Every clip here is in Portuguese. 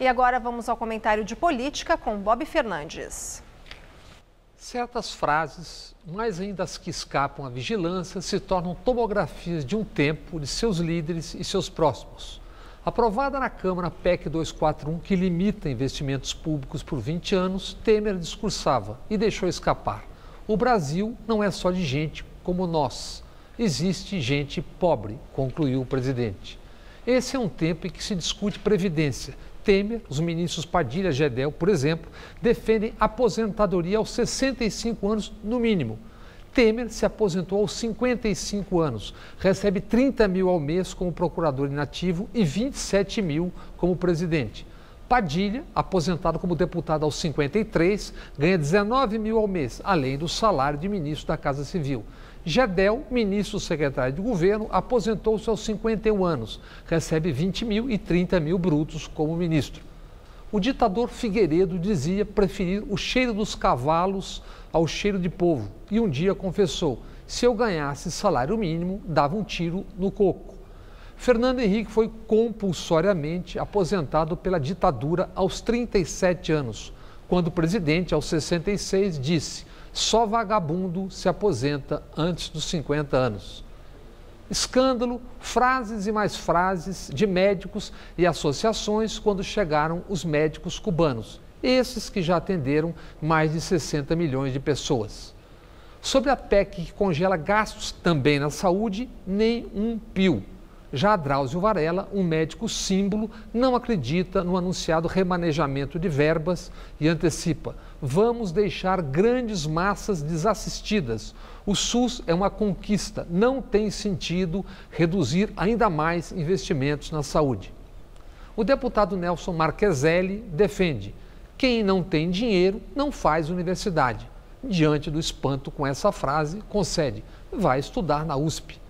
E agora vamos ao comentário de política com Bob Fernandes. Certas frases, mais ainda as que escapam à vigilância, se tornam tomografias de um tempo, de seus líderes e seus próximos. Aprovada na Câmara a PEC 241, que limita investimentos públicos por 20 anos, Temer discursava e deixou escapar. O Brasil não é só de gente como nós. Existe gente pobre, concluiu o presidente. Esse é um tempo em que se discute previdência. Temer, os ministros Padilha e Gedel, por exemplo, defendem aposentadoria aos 65 anos no mínimo. Temer se aposentou aos 55 anos, recebe 30 mil ao mês como procurador inativo e 27 mil como presidente. Padilha, aposentado como deputado aos 53, ganha 19 mil ao mês, além do salário de ministro da Casa Civil. Gedel, ministro secretário de governo, aposentou-se aos 51 anos, recebe 20 mil e 30 mil brutos como ministro. O ditador Figueiredo dizia preferir o cheiro dos cavalos ao cheiro de povo e um dia confessou: se eu ganhasse salário mínimo, dava um tiro no coco. Fernando Henrique foi compulsoriamente aposentado pela ditadura aos 37 anos, quando o presidente, aos 66, disse só vagabundo se aposenta antes dos 50 anos. Escândalo, frases e mais frases de médicos e associações quando chegaram os médicos cubanos, esses que já atenderam mais de 60 milhões de pessoas. Sobre a PEC que congela gastos também na saúde, nem um pio. Já Drauzio Varela, um médico símbolo, não acredita no anunciado remanejamento de verbas e antecipa: vamos deixar grandes massas desassistidas. O SUS é uma conquista, não tem sentido reduzir ainda mais investimentos na saúde. O deputado Nelson Marqueselli defende: quem não tem dinheiro não faz universidade. Diante do espanto com essa frase, concede: vai estudar na USP.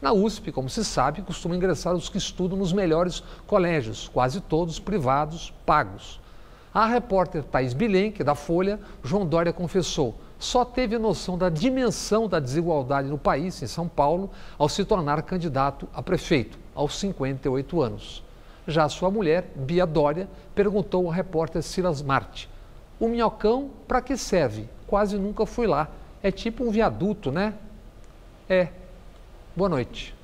Na USP, como se sabe, costuma ingressar os que estudam nos melhores colégios, quase todos privados, pagos. A repórter Thais Bilenque, da Folha, João Dória confessou, só teve noção da dimensão da desigualdade no país, em São Paulo, ao se tornar candidato a prefeito, aos 58 anos. Já sua mulher, Bia Dória, perguntou ao repórter Silas Marte: O minhocão para que serve? Quase nunca fui lá. É tipo um viaduto, né? É, Boa noite.